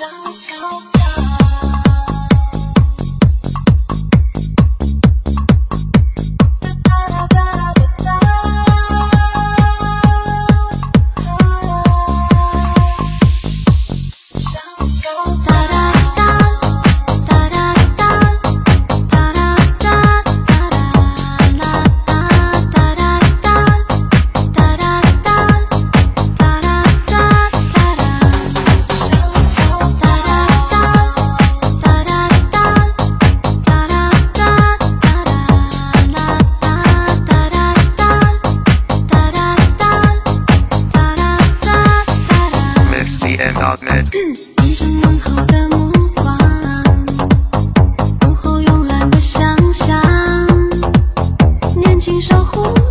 糟糕望着问候的目光，午后慵懒的想象，年轻守护。